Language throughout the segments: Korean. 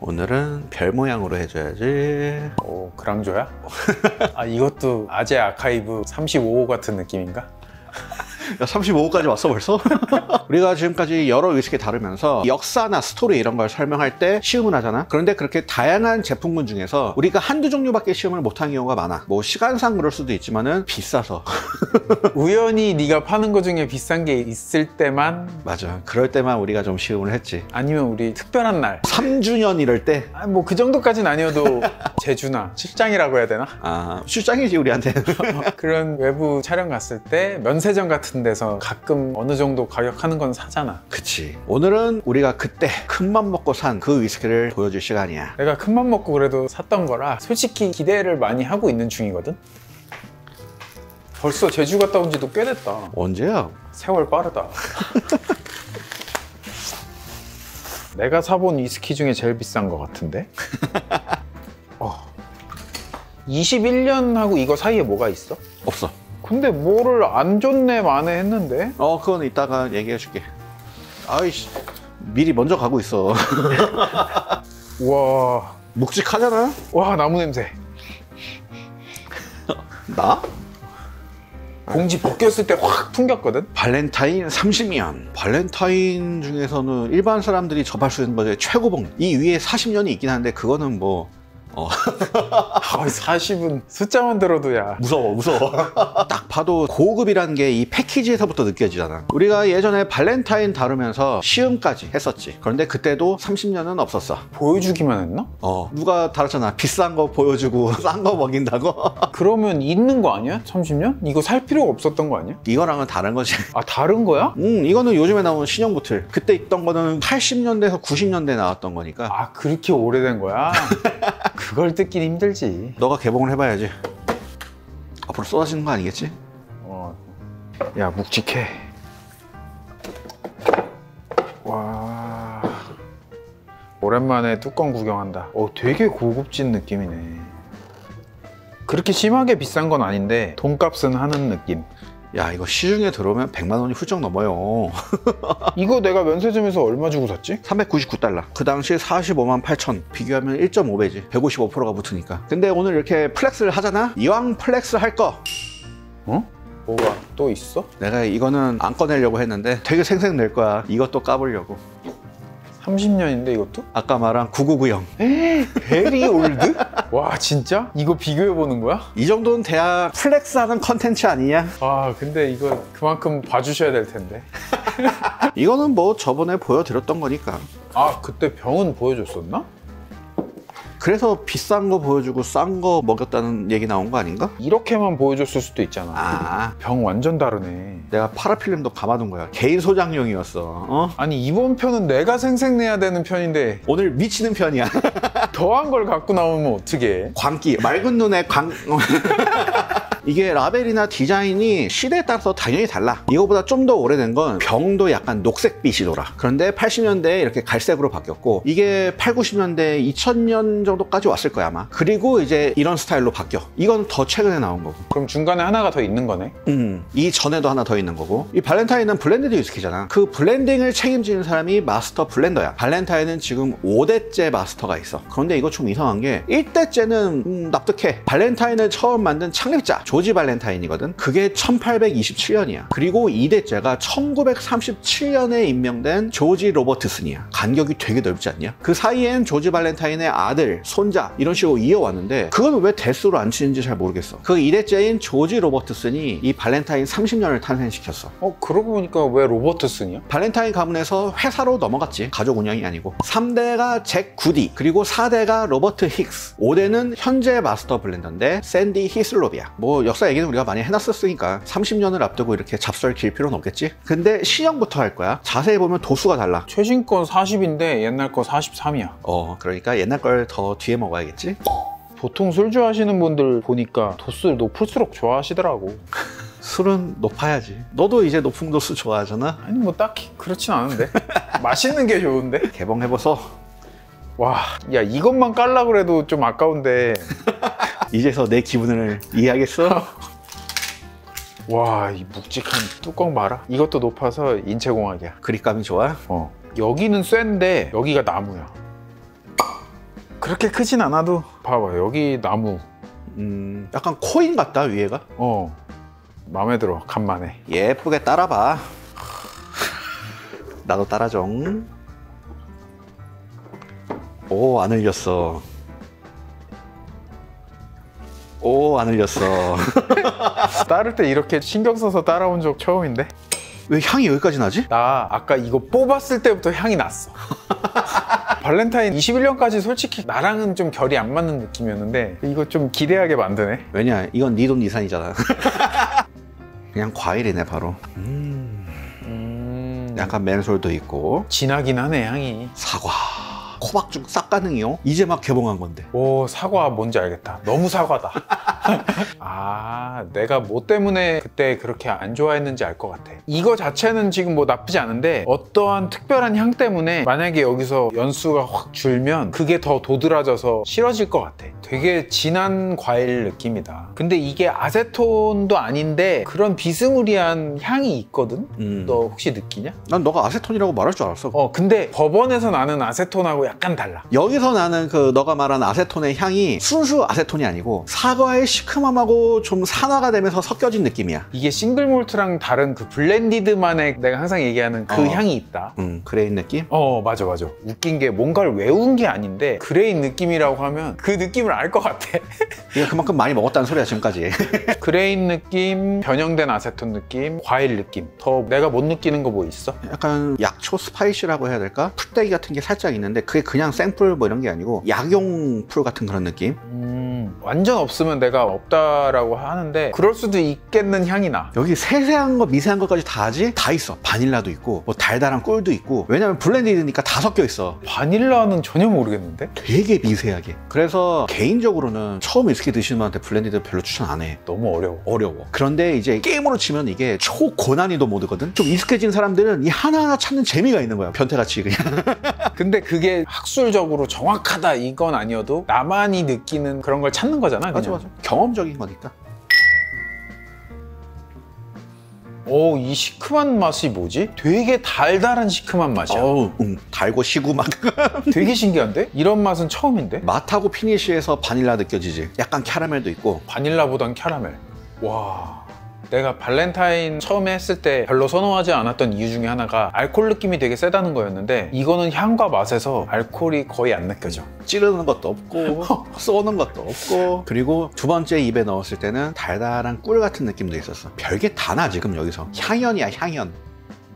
오늘은 별 모양으로 해줘야지. 오 그랑조야? 아 이것도 아재 아카이브 35호 같은 느낌인가? 야, 35호까지 왔어 벌써? 우리가 지금까지 여러 위스키 다루면서 역사나 스토리 이런 걸 설명할 때 시음을 하잖아. 그런데 그렇게 다양한 제품군 중에서 우리가 한두 종류밖에 시음을 못한 경우가 많아. 뭐 시간상 그럴 수도 있지만은 비싸서. 우연히 네가 파는 거 중에 비싼 게 있을 때만? 맞아. 그럴 때만 우리가 좀 시음을 했지. 아니면 우리 특별한 날? 3주년 이럴 때? 아, 뭐그 정도까지는 아니어도 제주나 출장이라고 해야 되나? 아, 출장이지 우리한테. 그런 외부 촬영 갔을 때 면세점 같은 데서 가끔 어느 정도 가격 하는 건 사잖아 그치 오늘은 우리가 그때 큰맘 먹고 산 그 위스키를 보여줄 시간이야 내가 큰맘 먹고 그래도 샀던 거라 솔직히 기대를 많이 하고 있는 중이거든 벌써 제주 갔다 온 지도 꽤 됐다 언제야? 세월 빠르다 내가 사본 위스키 중에 제일 비싼 것 같은데? 어. 21년하고 이거 사이에 뭐가 있어? 없어 근데 뭐를 안 좋네 마네 했는데? 어 그건 이따가 얘기해 줄게 아이씨 미리 먼저 가고 있어 와, 묵직하잖아 와 나무 냄새. 나? 봉지 벗겼을 때 확 풍겼거든. 발렌타인 30년 발렌타인 중에서는 일반 사람들이 접할 수 있는 것의 최고봉 이 위에 40년이 있긴 한데 그거는 뭐 어, 아, 40은 숫자만 들어도 야. 무서워 무서워 딱 봐도 고급이라는 게 이 패키지에서부터 느껴지잖아 우리가 예전에 발렌타인 다루면서 시음까지 했었지 그런데 그때도 30년은 없었어 보여주기만 했나? 어 누가 다뤘잖아 비싼 거 보여주고 싼 거 먹인다고 그러면 있는 거 아니야? 30년? 이거 살 필요가 없었던 거 아니야? 이거랑은 다른 거지 아 다른 거야? 음 이거는 요즘에 나오는 신형 보틀 그때 있던 거는 80년대에서 90년대에 나왔던 거니까 아 그렇게 오래된 거야? 그걸 뜯긴 힘들지. 너가 개봉을 해봐야지 앞으로 쏟아지는 거 아니겠지? 어. 야 묵직해. 와. 오랜만에 뚜껑 구경한다. 어 되게 고급진 느낌이네. 그렇게 심하게 비싼 건 아닌데 돈값은 하는 느낌. 야 이거 시중에 들어오면 100만 원이 훌쩍 넘어요. 이거 내가 면세점에서 얼마 주고 샀지? 399달러. 그 당시 45만 8천. 비교하면 1.5배지. 155%가 붙으니까. 근데 오늘 이렇게 flex를 하잖아? 이왕 flex 할거. 어? 뭐가 또 있어? 내가 이거는 안 꺼내려고 했는데 되게 생색 낼 거야. 이것도 까보려고 30년인데 이것도? 아까 말한 9990 Very Old? 와 진짜? 이거 비교해 보는 거야? 이 정도는 돼야 flex하는 컨텐츠 아니냐? 아 근데 이거 그만큼 봐주셔야 될 텐데. 이거는 뭐 저번에 보여드렸던 거니까 아 그때 병은 보여줬었나? 그래서 비싼 거 보여주고 싼 거 먹였다는 얘기 나온 거 아닌가? 이렇게만 보여줬을 수도 있잖아. 아 병 완전 다르네. 내가 Parafilm도 감아둔 거야 개인 소장용이었어 어? 아니 이번 편은 내가 생색내야 되는 편인데 오늘 미치는 편이야 더한 걸 갖고 나오면 어떻게? 광기 맑은 눈에 광 이게 라벨이나 디자인이 시대에 따라서 당연히 달라. 이거보다 좀 더 오래된 건 병도 약간 녹색빛이 돌아 그런데 80년대에 이렇게 갈색으로 바뀌었고 이게 8, 90년대 2000년 정도까지 왔을 거야 아마. 그리고 이제 이런 스타일로 바뀌어. 이건 더 최근에 나온 거고. 그럼 중간에 하나가 더 있는 거네. 음, 이 전에도 하나 더 있는 거고. 이 발렌타인은 blended 위스키잖아. 그 블렌딩을 책임지는 사람이 master blender야. 발렌타인은 지금 5대째 마스터가 있어. 그런데 이거 좀 이상한 게 1대째는 음, 납득해. 발렌타인을 처음 만든 창립자 조지 발렌타인이거든. 그게 1827년이야. 그리고 2대째가 1937년에 임명된 조지 로버트슨이야. 간격이 되게 넓지 않냐? 그 사이엔 조지 발렌타인의 아들 손자 이런 식으로 이어왔는데 그건 왜 대수로 안 치는지 잘 모르겠어. 그 2대째인 조지 로버트슨이 이 발렌타인 30년을 탄생시켰어. 어 그러고 보니까 왜 로버트슨이야? 발렌타인 가문에서 회사로 넘어갔지. 가족 운영이 아니고. 3대가 잭 구디 그리고 4대가 로버트 힉스. 5대는 현재 master blender인데 샌디 히슬롭이야. 뭐 역사 얘기는 우리가 많이 해놨었으니까 30년을 앞두고 이렇게 잡설 길 필요는 없겠지? 근데 신형부터 할 거야. 자세히 보면 도수가 달라. 최신 건 40인데 옛날 거 43이야. 어 그러니까 옛날 걸 더 뒤에 먹어야겠지? 보통 술 좋아하시는 분들 보니까 도수를 높을수록 좋아하시더라고. 술은 높아야지. 너도 이제 높은 도수 좋아하잖아? 아니 뭐 딱히 그렇진 않은데. 맛있는 게 좋은데? 개봉해보소. 와야 이것만 깔라 그래도 좀 아까운데 이제서 내 기분을 이해하겠어? 와 이 묵직한 뚜껑 봐라 이것도 높아서 인체공학이야 그립감이 좋아? 어 여기는 쇠인데 여기가 나무야 그렇게 크진 않아도 봐봐 여기 나무 음, 약간 코인 같다 위에가. 어 마음에 들어 간만에 예쁘게 따라봐. 나도 따라줘. 오, 안 흘렸어. 오, 안 흘렸어. 따를 때 이렇게 신경 써서 따라온 적 처음인데 왜 향이 여기까지 나지? 나 아까 이거 뽑았을 때부터 향이 났어 발렌타인 21년까지 솔직히 나랑은 좀 결이 안 맞는 느낌이었는데 이거 좀 기대하게 만드네 왜냐, 이건 네돈 니산이잖아. 그냥 과일이네, 바로. 음, 음... 약간 맨솔도 있고. 진하긴 하네 향이 사과. 코박죽 싹 가능이요? 이제 막 개봉한 건데. 오 사과 뭔지 알겠다 너무 사과다 아 내가 뭐 때문에 그때 그렇게 안 좋아했는지 알 것 같아 이거 자체는 지금 뭐 나쁘지 않은데 어떠한 특별한 향 때문에 만약에 여기서 연수가 확 줄면 그게 더 도드라져서 싫어질 것 같아 되게 진한 과일 느낌이다 근데 이게 아세톤도 아닌데 그런 비스무리한 향이 있거든 음. 너 혹시 느끼냐? 난 너가 아세톤이라고 말할 줄 알았어. 어 근데 버번에서 나는 아세톤하고 약간 달라 여기서 나는 그 너가 말한 아세톤의 향이 순수 아세톤이 아니고 사과의 시큼함하고 좀 산화가 되면서 섞여진 느낌이야. 이게 single malt랑 다른 그 blended만의 내가 항상 얘기하는 그 어. 향이 있다. 음, grain 느낌? 어 맞아 맞아 웃긴 게 뭔가를 외운 게 아닌데 grain 느낌이라고 하면 그 느낌을 알 것 같아 이게 그만큼 많이 먹었다는 소리야 지금까지. grain 느낌 변형된 아세톤 느낌 과일 느낌 더 내가 못 느끼는 거 뭐 있어? 약간 약초 spicy라고 해야 될까? 풀떼기 같은 게 살짝 있는데 그게 그냥 생풀 뭐 이런 게 아니고 약용 풀 같은 그런 느낌? 음 완전 없으면 내가 없다라고 하는데 그럴 수도 있겠는 향이 나 여기 세세한 거 미세한 것까지 다 하지? 다 있어. 바닐라도 있고 뭐 달달한 꿀도 있고 왜냐면 blended니까 다 섞여 있어. 바닐라는 전혀 모르겠는데 되게 미세하게. 그래서 개인적으로는 처음 위스키 드시는 분한테 blended 별로 추천 안 해. 너무 어려워 어려워. 그런데 이제 게임으로 치면 이게 초고난이도 모드거든? 좀 익숙해진 사람들은 이 하나하나 찾는 재미가 있는 거야. 변태같이 그냥. 근데 그게 학술적으로 정확하다 이건 아니어도 나만이 느끼는 그런 걸 찾는 거잖아 그냥. 경험적인 거니까. 오, 이 시큼한 맛이 뭐지? 되게 달달한 시큼한 맛이야. 어우, 음, 달고 시고 막. 되게 신기한데? 이런 맛은 처음인데? 맛하고 finish에서 바닐라 느껴지지. 약간 캐러멜도 있고. 바닐라보단 캐러멜. 와. 내가 발렌타인 처음에 했을 때 별로 선호하지 않았던 이유 중에 하나가 알코올 느낌이 되게 세다는 거였는데 이거는 향과 맛에서 알코올이 거의 안 느껴져. 찌르는 것도 없고, 쏘는 것도 없고. 그리고 두 번째 입에 넣었을 때는 달달한 꿀 같은 느낌도 있었어. 별게 다 나, 지금 여기서. 향연이야, 향연.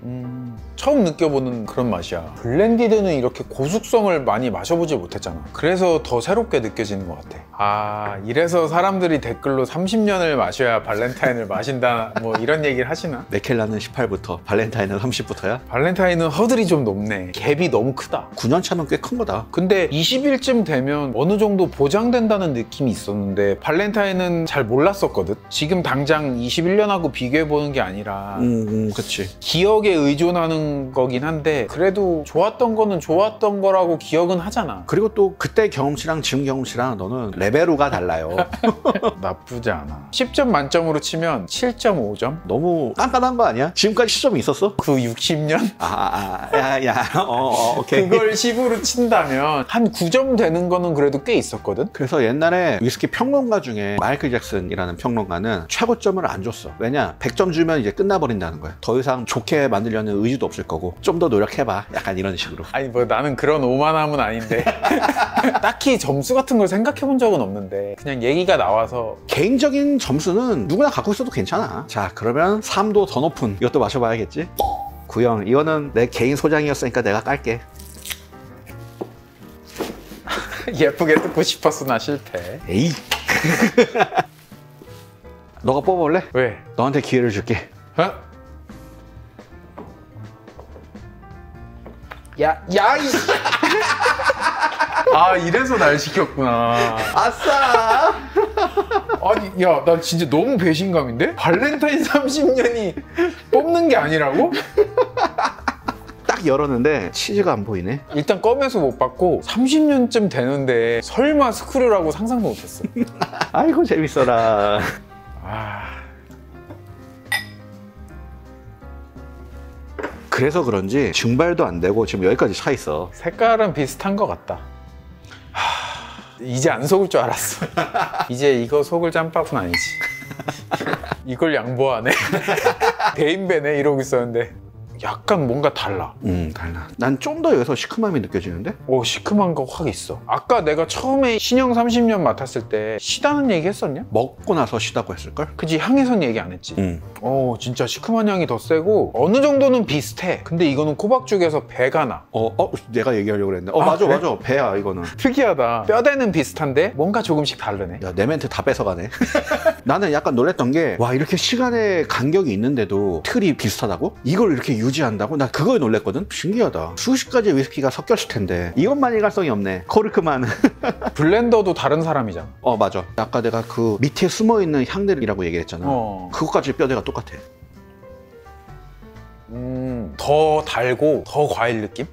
음, 처음 느껴보는 그런 맛이야. blended는 이렇게 고숙성을 많이 마셔보지 못했잖아. 그래서 더 새롭게 느껴지는 것 같아. 아, 이래서 사람들이 댓글로 30년을 마셔야 발렌타인을 마신다, 뭐 이런 얘기를 하시나? 맥캘란은 18부터, 발렌타인은 30부터야? 발렌타인은 허들이 좀 높네. 갭이 너무 크다. 9년 차면 꽤 큰 거다. 근데 21쯤 되면 어느 정도 보장된다는 느낌이 있었는데 발렌타인은 잘 몰랐었거든. 지금 당장 21년하고 비교해 보는 게 아니라 음, 음, 그치. 기억에 의존하는 거긴 한데 그래도 좋았던 거는 좋았던 거라고 기억은 하잖아. 그리고 또 그때 경험치랑 지금 경험치랑 너는 레벨우가 달라요. 나쁘지 않아. 10점 만점으로 치면 7.5점? 너무 깐깐한 거 아니야? 지금까지 시점이 있었어? 그 60년? 아, 아, 아, 야, 야, 어, 어, 오케이. 그걸 10으로 친다면 한 9점 되는 거는 그래도 꽤 있었거든? 그래서 옛날에 위스키 평론가 중에 마이클 잭슨이라는 평론가는 최고점을 안 줬어. 왜냐? 100점 주면 이제 끝나버린다는 거야. 더 이상 좋게 만 들려는 의지도 없을 거고 좀 더 노력해봐. 약간 이런 식으로. 아니 뭐 나는 그런 오만함은 아닌데 딱히 점수 같은 걸 생각해 본 적은 없는데 그냥 얘기가 나와서 개인적인 점수는 누구나 갖고 있어도 괜찮아. 자, 그러면 3도 더 높은 이것도 마셔봐야겠지? 구형, 이거는 내 개인 소장이었으니까 내가 깔게. 예쁘게 뜯고 싶었으나 실패 에이. 너가 뽑아볼래? 왜? 너한테 기회를 줄게. 어? 야, 야, 이. 아, 이래서 날 시켰구나. 아싸! 아니, 야, 난 진짜 너무 배신감인데? 발렌타인 30년이 뽑는 게 아니라고? 딱 열었는데 치즈가 안 보이네. 일단 껌에서 못 받고 30년쯤 되는데 설마 스크류라고 상상도 못했어. 아이고 재밌어라. 아, 그래서 그런지 증발도 안 되고 지금 여기까지 차 있어. 색깔은 비슷한 것 같다. 하, 이제 안 속을 줄 알았어. 이제 이거 속을 짬밥은 아니지. 이걸 양보하네. 대인배네 이러고 있었는데 약간 뭔가 달라. 음 달라 난 좀 더 여기서 시큼함이 느껴지는데? 오 시큼한 거 확 있어. 아까 내가 처음에 신형 30년 맡았을 때 시다는 얘기 했었냐? 먹고 나서 쉬다고 했을걸? 그지 향에선 얘기 안 했지. 음. 오 진짜 시큼한 향이 더 세고 어느 정도는 비슷해. 근데 이거는 코박죽에서 배가 나. 어, 어, 내가 얘기하려고 그랬는데. 어, 아, 맞아, 그래? 맞아. 배야, 이거는. 특이하다. 뼈대는 비슷한데 뭔가 조금씩 다르네. 야, 내 멘트 다 뺏어가네. 나는 약간 놀랬던 게, 와, 이렇게 시간의 간격이 있는데도 틀이 비슷하다고? 이걸 이렇게 유 지한다고? 나 그거에 놀랬거든? 신기하다. 수십 가지 위스키가 섞였을 텐데. 이것만 일관성이 없네. 코르크만. 블렌더도 다른 사람이잖아. 어, 맞아. 아까 내가 그 밑에 숨어있는 향들이라고 얘기했잖아. 어. 그것까지 뼈대가 똑같아. 음, 더 달고 더 과일 느낌?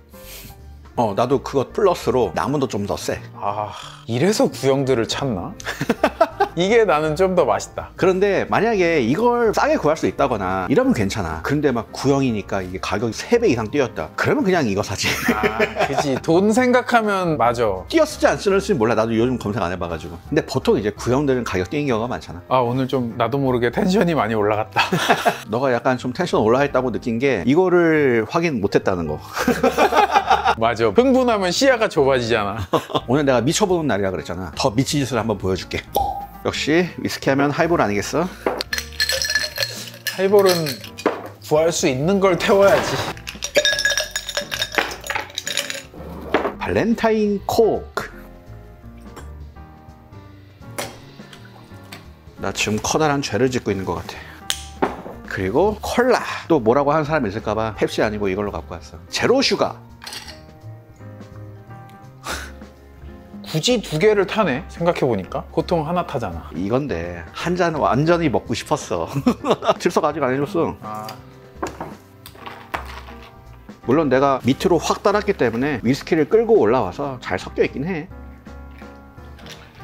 어, 나도 그것 플러스로 나무도 좀 더 세. 아, 이래서 구형들을 찾나? 이게 나는 좀 더 맛있다. 그런데 만약에 이걸 싸게 구할 수 있다거나 이러면 괜찮아. 근데 막 구형이니까 이게 가격이 3배 이상 뛰었다. 그러면 그냥 이거 사지. 아, 그지. 돈 생각하면 맞아. 뛰었을지 안 뛰었을지 몰라. 나도 요즘 검색 안 해봐가지고. 근데 보통 이제 구형들은 가격 뛰는 경우가 많잖아. 아, 오늘 좀 나도 모르게 텐션이 많이 올라갔다. 너가 약간 좀 텐션 올라있다고 느낀 게 이거를 확인 못했다는 거. 맞아. 흥분하면 시야가 좁아지잖아. 오늘 내가 미쳐보는 날이라 그랬잖아. 더 미친 짓을 한번 보여줄게. 역시 위스키 하면 하이볼 아니겠어? 하이볼은 구할 수 있는 걸 태워야지. 발렌타인 Coke. 나 지금 커다란 죄를 짓고 있는 것 같아. 그리고 콜라. 또 뭐라고 하는 사람이 있을까봐 펩시 아니고 이걸로 갖고 왔어. zero sugar. 굳이 두 개를 타네. 생각해보니까. 보통 하나 타잖아. 이건데 한 잔 완전히 먹고 싶었어. 질석 아직 안 해줬어. 아, 물론 내가 밑으로 확 따랐기 때문에 위스키를 끌고 올라와서 잘 섞여 있긴 해.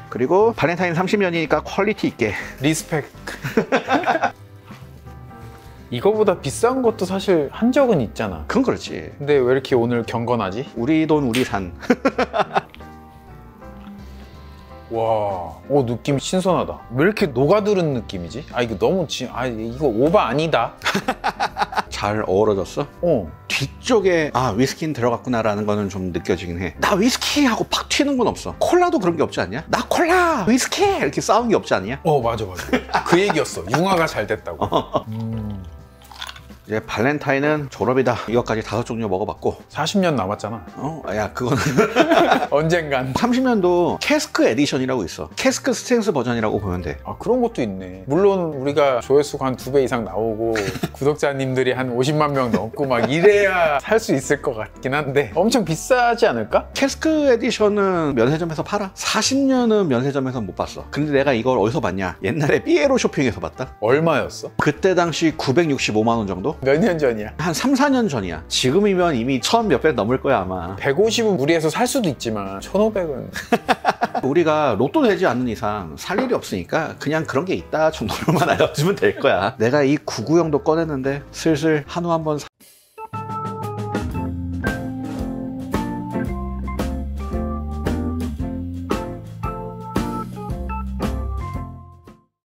그리고 발렌타인 30년이니까 quality 있게 respect. 이거보다 비싼 것도 사실 한 적은 있잖아. 그건 그렇지. 근데 왜 이렇게 오늘 경건하지? 우리 돈 우리 산. 와, 오 느낌 신선하다. 왜 이렇게 녹아드는 느낌이지? 아 이거 너무 지, 아 이거 오바 아니다. 잘 어우러졌어? 어, 뒤쪽에 아 위스키는 들어갔구나라는 거는 좀 느껴지긴 해. 나 위스키 하고 팍 튀는 건 없어. 콜라도 그런 게 없지 않냐? 나 콜라 위스키 이렇게 싸운 게 없지 않냐? 어 맞아 맞아. 그 얘기였어. 융화가 잘 됐다고. 음, 이제 발렌타인은 졸업이다. 이것까지 다섯 종류 먹어봤고. 40년 남았잖아. 어, 야 그거는 언젠간. 30년도 cask edition이라고 있어. cask strength 버전이라고 보면 돼. 아 그런 것도 있네. 물론 우리가 조회수가 한 두 배 이상 나오고 구독자님들이 한 50만 명 넘고 막 이래야 살 수 있을 것 같긴 한데 엄청 비싸지 않을까? cask edition은 면세점에서 팔아. 40년은 면세점에서 못 봤어. 근데 내가 이걸 어디서 봤냐? 옛날에 삐에로 쇼핑에서 봤다. 얼마였어? 그때 당시 965만 원 정도? 몇 년 전이야? 한 3, 4년 전이야. 지금이면 이미 천몇백 넘을 거야 아마. 150은 무리해서 살 수도 있지만 1,500은 우리가 로또 되지 않는 이상 살 일이 없으니까 그냥 그런 게 있다 정도로만 알아주면 될 거야. 내가 이 구구형도 꺼냈는데 슬슬 한우 한번 사...